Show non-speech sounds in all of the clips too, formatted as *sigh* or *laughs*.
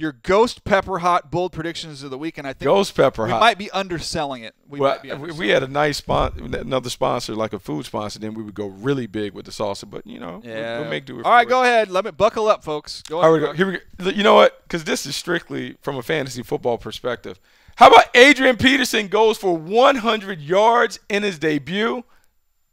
your ghost pepper hot bold predictions of the week, and I think Ghost pepper we hot. might be underselling it. We well, might be if we had a nice spon- another sponsor like a food sponsor, then we would go really big with the salsa. But you know, it. we'll- we'll, make do. with All right, it. go ahead. Let me buckle up, folks. Go All ahead. right, Buck. here we go. You know what? Because this is strictly from a fantasy football perspective. How about Adrian Peterson goes for 100 yards in his debut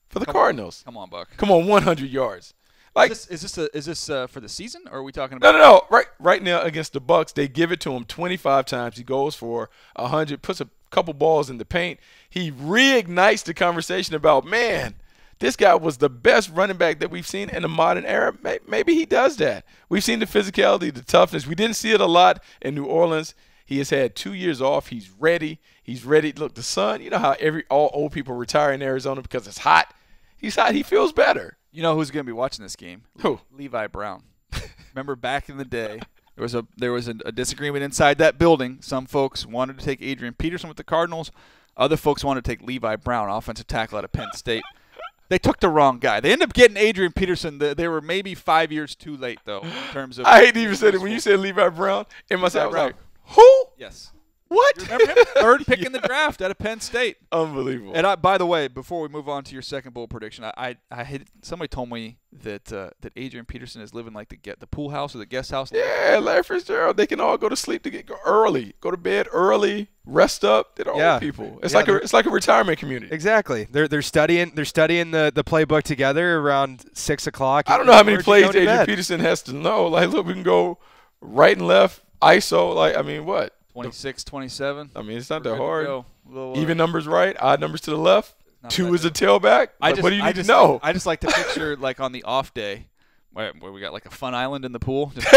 for the Cardinals? Come on, Buck. Come on, 100 yards. Like Is this is this, a, is this uh, for the season, or are we talking about? no, no. no. Right, right now against the Bucs, they give it to him 25 times. He goes for 100, puts a couple balls in the paint. He reignites the conversation about man. This guy was the best running back that we've seen in the modern era. Maybe he does that. We've seen the physicality, the toughness. We didn't see it a lot in New Orleans. He has had two years off. He's ready. He's ready. Look, the sun. You know how every all old people retire in Arizona because it's hot. He's hot. He feels better. You know who's going to be watching this game? Who? Levi Brown. Remember back in the day, there was a there was a, a disagreement inside that building. Some folks wanted to take Adrian Peterson with the Cardinals. Other folks wanted to take Levi Brown, offensive tackle out of Penn State. They took the wrong guy. They ended up getting Adrian Peterson. They they were maybe five years too late, though, in terms of. *gasps* I hate to even say it. When you said Levi Brown, in my Levi head, I was like, who? yes, What? remember him? *laughs* Third pick in the draft out of Penn State. Unbelievable. And I, by the way, before we move on to your second bold prediction, I I, I had somebody told me that uh, that Adrian Peterson is living like the get the pool house or the guest house. yeah, Larry Fitzgerald. They can all go to sleep to get early, go to bed early, rest up. They're Yeah. people. It's Yeah, like a it's like a retirement community. Exactly. They're they're studying they're studying the, the playbook together around six o'clock. I don't know how many plays Adrian bed. Peterson has to know. Like, look, we can go right and left, ISO. Like, I mean, what? 26, 27. I mean, it's not We're that hard. Little, uh, Even numbers right, odd numbers to the left. Two is a tailback. I Like, just, what do you I need just to know? I just like to picture *laughs* like on the off day, where, where we got like a fun island in the pool. *laughs* Just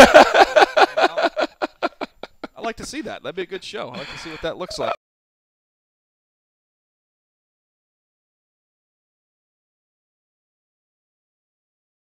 I like to see that. That'd be a good show. I like to see what that looks like.